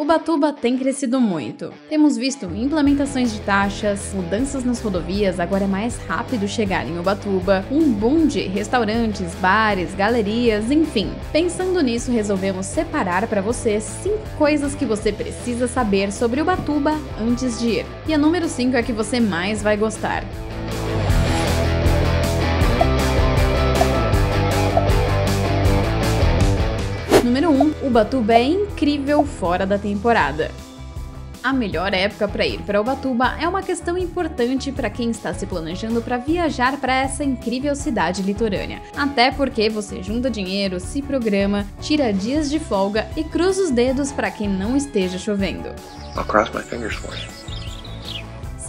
Ubatuba tem crescido muito. Temos visto implementações de taxas, mudanças nas rodovias, agora é mais rápido chegar em Ubatuba, um boom de restaurantes, bares, galerias, enfim. Pensando nisso, resolvemos separar para você 5 coisas que você precisa saber sobre Ubatuba antes de ir. E a número 5 é a que você mais vai gostar. Número 1. Ubatuba é incrível fora da temporada. A melhor época para ir para Ubatuba é uma questão importante para quem está se planejando para viajar para essa incrível cidade litorânea. Até porque você junta dinheiro, se programa, tira dias de folga e cruza os dedos para que não esteja chovendo. I'll cross my fingers for you.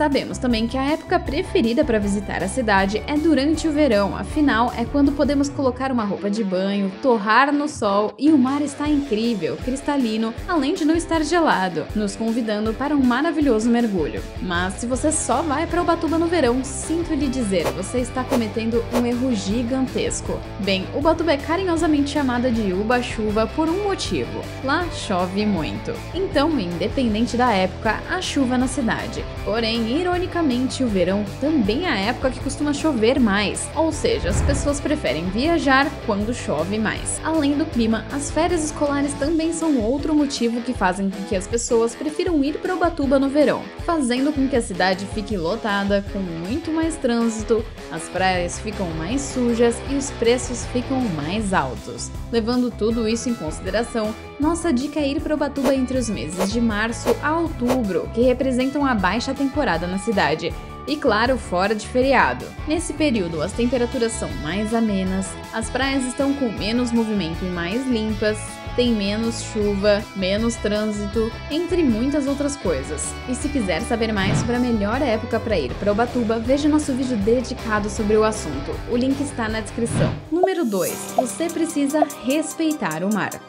Sabemos também que a época preferida para visitar a cidade é durante o verão, afinal é quando podemos colocar uma roupa de banho, torrar no sol e o mar está incrível, cristalino, além de não estar gelado, nos convidando para um maravilhoso mergulho. Mas se você só vai para Ubatuba no verão, sinto lhe dizer, você está cometendo um erro gigantesco. Bem, Ubatuba é carinhosamente chamada de Uba-chuva por um motivo. Lá chove muito. Então, independente da época, há chuva na cidade. Porém, ironicamente, o verão também é a época que costuma chover mais, ou seja, as pessoas preferem viajar quando chove mais. Além do clima, as férias escolares também são outro motivo que fazem com que as pessoas prefiram ir para Ubatuba no verão, fazendo com que a cidade fique lotada, com muito mais trânsito, as praias ficam mais sujas e os preços ficam mais altos. Levando tudo isso em consideração, nossa dica é ir para Ubatuba entre os meses de março a outubro, que representam a baixa temporada na cidade, e claro, fora de feriado. Nesse período, as temperaturas são mais amenas, as praias estão com menos movimento e mais limpas, tem menos chuva, menos trânsito, entre muitas outras coisas. E se quiser saber mais sobre a melhor época para ir para Ubatuba, veja nosso vídeo dedicado sobre o assunto. O link está na descrição. Número 2. Você precisa respeitar o mar.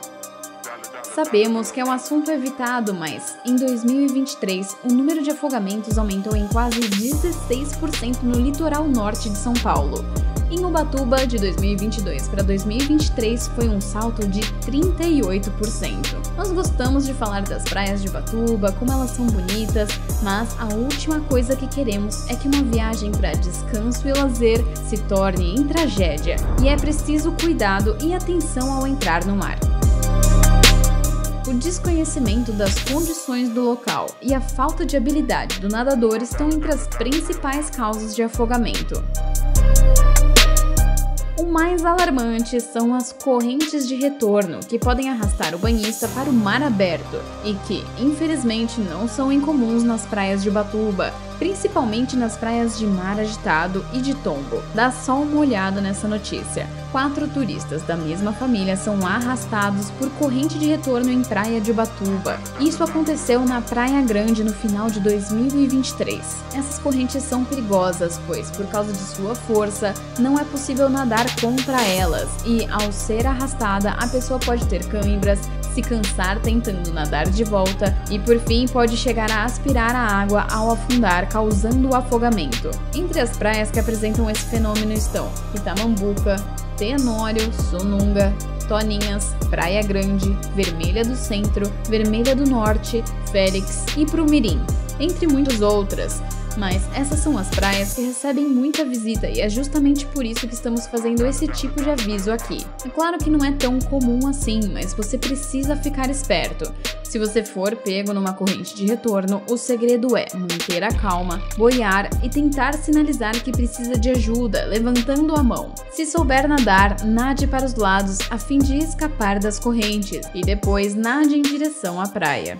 Sabemos que é um assunto evitado, mas em 2023 o número de afogamentos aumentou em quase 16% no litoral norte de São Paulo. Em Ubatuba, de 2022 para 2023, foi um salto de 38%. Nós gostamos de falar das praias de Ubatuba, como elas são bonitas, mas a última coisa que queremos é que uma viagem para descanso e lazer se torne em tragédia, e é preciso cuidado e atenção ao entrar no mar. O desconhecimento das condições do local e a falta de habilidade do nadador estão entre as principais causas de afogamento. O mais alarmante são as correntes de retorno, que podem arrastar o banhista para o mar aberto e que, infelizmente, não são incomuns nas praias de Ubatuba, principalmente nas praias de mar agitado e de tombo. Dá só uma olhada nessa notícia. Quatro turistas da mesma família são arrastados por corrente de retorno em praia de Ubatuba. Isso aconteceu na Praia Grande no final de 2023. Essas correntes são perigosas, pois, por causa de sua força, não é possível nadar contra elas e, ao ser arrastada, a pessoa pode ter câimbras, se cansar tentando nadar de volta e, por fim, pode chegar a aspirar a água ao afundar, causando afogamento. Entre as praias que apresentam esse fenômeno estão Itamambuca, Tenório, Sonunga, Toninhas, Praia Grande, Vermelha do Centro, Vermelha do Norte, Félix e Prumirim, entre muitas outras mas essas são as praias que recebem muita visita e é justamente por isso que estamos fazendo esse tipo de aviso aqui. É claro que não é tão comum assim, mas você precisa ficar esperto. Se você for pego numa corrente de retorno, o segredo é manter a calma, boiar e tentar sinalizar que precisa de ajuda, levantando a mão. Se souber nadar, nade para os lados a fim de escapar das correntes e depois nade em direção à praia.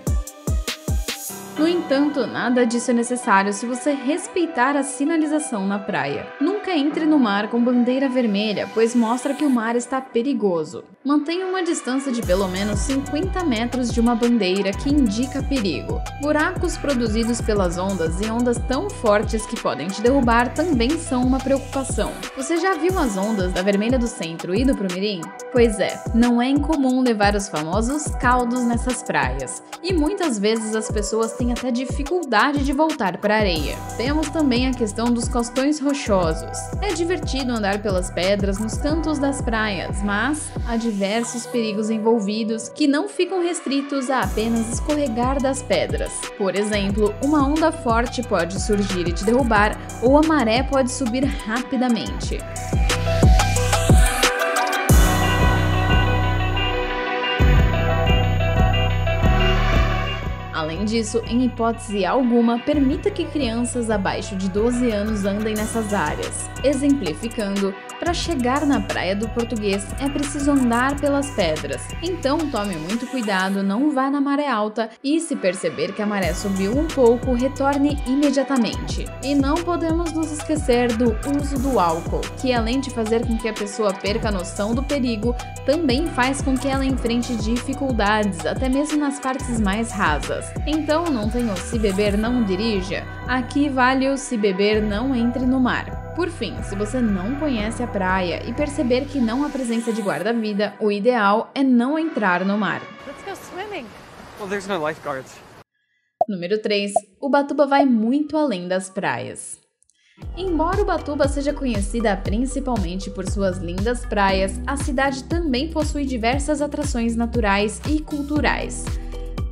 No entanto, nada disso é necessário se você respeitar a sinalização na praia. Nunca entre no mar com bandeira vermelha, pois mostra que o mar está perigoso. Mantenha uma distância de pelo menos 50 metros de uma bandeira que indica perigo. Buracos produzidos pelas ondas e ondas tão fortes que podem te derrubar também são uma preocupação. Você já viu as ondas da Vermelha do Centro e do Prumirim? Pois é, não é incomum levar os famosos caldos nessas praias, e muitas vezes as pessoas têm até dificuldade de voltar para a areia. Temos também a questão dos costões rochosos. É divertido andar pelas pedras nos cantos das praias, mas há diversos perigos envolvidos que não ficam restritos a apenas escorregar das pedras. Por exemplo, uma onda forte pode surgir e te derrubar, ou a maré pode subir rapidamente. Além disso, em hipótese alguma, permita que crianças abaixo de 12 anos andem nessas áreas, exemplificando para chegar na Praia do Português é preciso andar pelas pedras, então tome muito cuidado, não vá na maré alta e, se perceber que a maré subiu um pouco, retorne imediatamente. E não podemos nos esquecer do uso do álcool, que além de fazer com que a pessoa perca a noção do perigo, também faz com que ela enfrente dificuldades, até mesmo nas partes mais rasas. Então não tem o se beber não dirija, aqui vale o se beber não entre no mar. Por fim, se você não conhece a praia e perceber que não há presença de guarda-vida, o ideal é não entrar no mar. Well, no Número 3. Ubatuba vai muito além das praias. Embora Ubatuba seja conhecida principalmente por suas lindas praias, a cidade também possui diversas atrações naturais e culturais.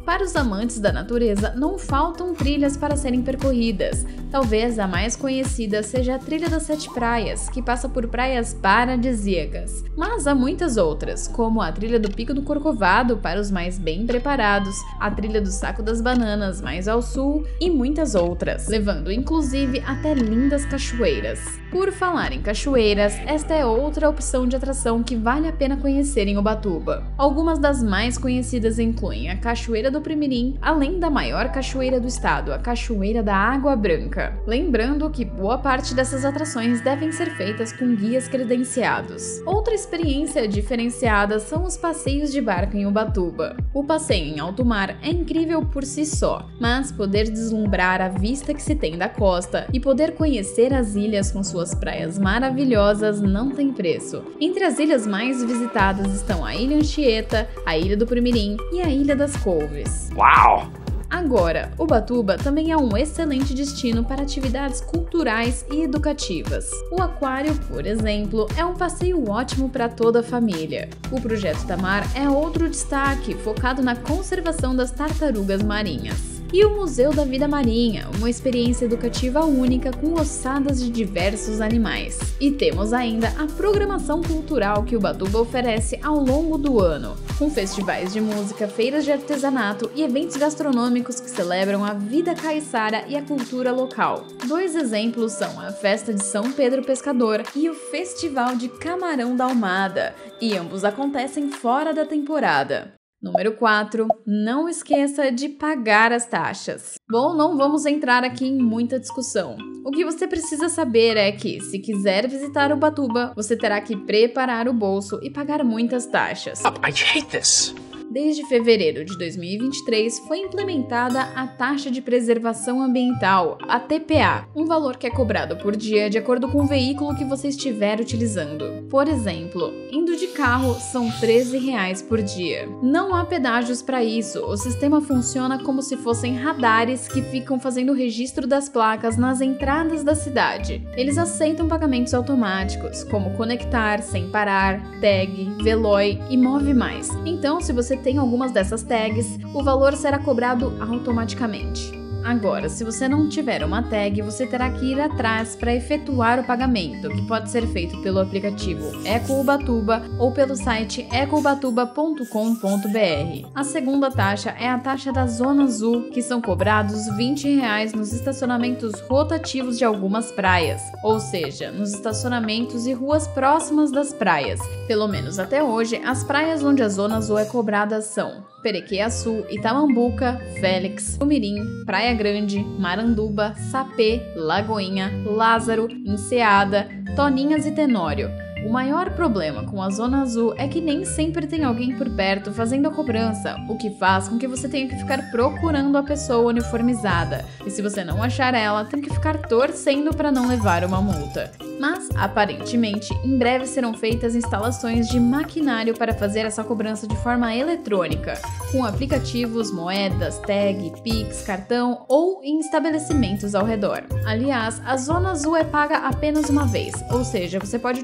Para os amantes da natureza, não faltam trilhas para serem percorridas. Talvez a mais conhecida seja a Trilha das Sete Praias, que passa por praias paradisíacas. Mas há muitas outras, como a Trilha do Pico do Corcovado para os mais bem preparados, a Trilha do Saco das Bananas mais ao sul e muitas outras, levando inclusive até lindas cachoeiras. Por falar em cachoeiras, esta é outra opção de atração que vale a pena conhecer em Ubatuba. Algumas das mais conhecidas incluem a Cachoeira do Primirim, além da maior cachoeira do estado, a Cachoeira da Água Branca. Lembrando que boa parte dessas atrações devem ser feitas com guias credenciados. Outra experiência diferenciada são os passeios de barco em Ubatuba. O passeio em alto mar é incrível por si só, mas poder deslumbrar a vista que se tem da costa e poder conhecer as ilhas com suas praias maravilhosas não tem preço. Entre as ilhas mais visitadas estão a Ilha Anchieta, a Ilha do Primirim e a Ilha das Couves. Uau! Agora, Ubatuba também é um excelente destino para atividades culturais e educativas. O aquário, por exemplo, é um passeio ótimo para toda a família. O projeto Tamar é outro destaque, focado na conservação das tartarugas marinhas e o Museu da Vida Marinha, uma experiência educativa única com ossadas de diversos animais. E temos ainda a programação cultural que o Batuba oferece ao longo do ano, com festivais de música, feiras de artesanato e eventos gastronômicos que celebram a vida caiçara e a cultura local. Dois exemplos são a Festa de São Pedro Pescador e o Festival de Camarão da Almada, e ambos acontecem fora da temporada. Número 4. Não esqueça de pagar as taxas. Bom, não vamos entrar aqui em muita discussão. O que você precisa saber é que, se quiser visitar o Batuba, você terá que preparar o bolso e pagar muitas taxas. I hate this. Desde fevereiro de 2023 foi implementada a Taxa de Preservação Ambiental, a TPA, um valor que é cobrado por dia de acordo com o veículo que você estiver utilizando. Por exemplo, indo de carro são 13 reais por dia. Não há pedágios para isso, o sistema funciona como se fossem radares que ficam fazendo registro das placas nas entradas da cidade. Eles aceitam pagamentos automáticos, como conectar, sem parar, tag, Veloy e Move Mais. Então, se você tem algumas dessas tags, o valor será cobrado automaticamente. Agora, se você não tiver uma tag, você terá que ir atrás para efetuar o pagamento, que pode ser feito pelo aplicativo EcoUbatuba ou pelo site ecoubatuba.com.br. A segunda taxa é a taxa da Zona Azul, que são cobrados 20 reais nos estacionamentos rotativos de algumas praias, ou seja, nos estacionamentos e ruas próximas das praias. Pelo menos até hoje, as praias onde a Zona Azul é cobrada são Perequeaçu, Itamambuca, Félix, Tumirim, Praia Grande, Maranduba, Sapê, Lagoinha, Lázaro, Enseada, Toninhas e Tenório. O maior problema com a Zona Azul é que nem sempre tem alguém por perto fazendo a cobrança, o que faz com que você tenha que ficar procurando a pessoa uniformizada. E se você não achar ela, tem que ficar torcendo para não levar uma multa mas aparentemente em breve serão feitas instalações de maquinário para fazer essa cobrança de forma eletrônica, com aplicativos, moedas, tag, Pix, cartão ou em estabelecimentos ao redor. Aliás, a Zona Azul é paga apenas uma vez, ou seja, você pode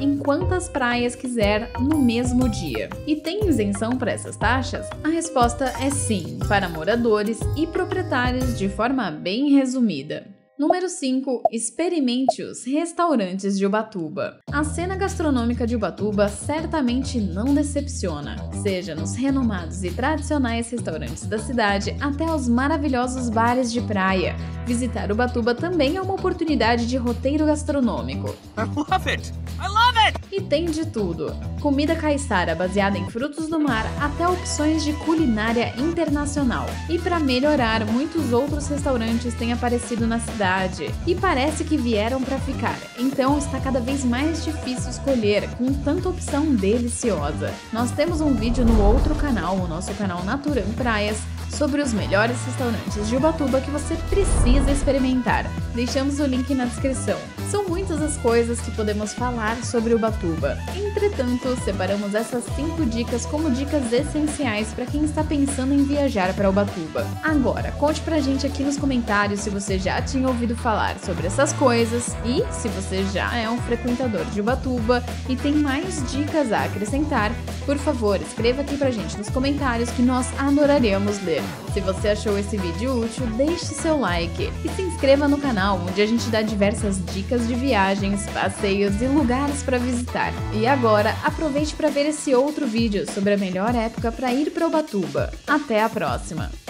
em quantas praias quiser no mesmo dia. E tem isenção para essas taxas? A resposta é sim, para moradores e proprietários de forma bem resumida. Número 5. Experimente os restaurantes de Ubatuba. A cena gastronômica de Ubatuba certamente não decepciona, seja nos renomados e tradicionais restaurantes da cidade até os maravilhosos bares de praia. Visitar Ubatuba também é uma oportunidade de roteiro gastronômico. I love it! I love! E tem de tudo: comida caiçara baseada em frutos do mar até opções de culinária internacional. E para melhorar, muitos outros restaurantes têm aparecido na cidade e parece que vieram para ficar. Então está cada vez mais difícil escolher com tanta opção deliciosa. Nós temos um vídeo no outro canal, o nosso canal Naturam Praias, sobre os melhores restaurantes de Ubatuba que você precisa experimentar. Deixamos o link na descrição. São muitas as coisas que podemos falar sobre Ubatuba. Entretanto, separamos essas 5 dicas como dicas essenciais para quem está pensando em viajar para Ubatuba. Agora, conte pra gente aqui nos comentários se você já tinha ouvido falar sobre essas coisas e se você já é um frequentador de Ubatuba e tem mais dicas a acrescentar, por favor, escreva aqui pra gente nos comentários que nós adoraríamos ler. Se você achou esse vídeo útil, deixe seu like e se inscreva no canal, onde a gente dá diversas dicas de viagens, passeios e lugares para visitar. E agora, aproveite para ver esse outro vídeo sobre a melhor época para ir para Ubatuba. Até a próxima!